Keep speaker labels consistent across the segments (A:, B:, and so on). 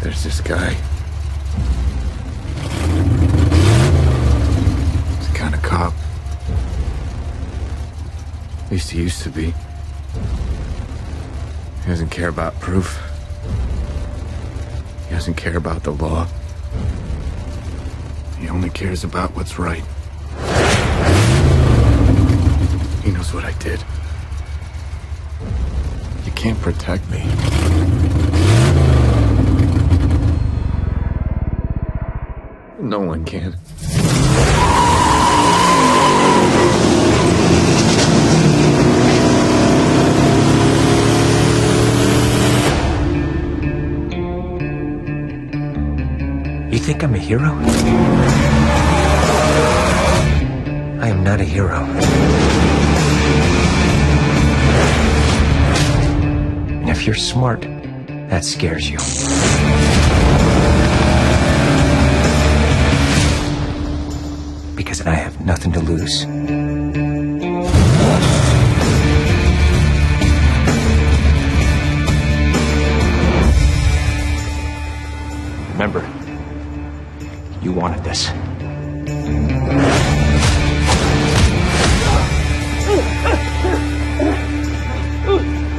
A: There's this guy. He's the kind of cop. At least he used to be. He doesn't care about proof. He doesn't care about the law. He only cares about what's right. He knows what I did. You can't protect me. No one can.
B: You think I'm a hero? I am not a hero. And if you're smart, that scares you. Because I have nothing to lose. Remember, you wanted this.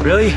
B: Really?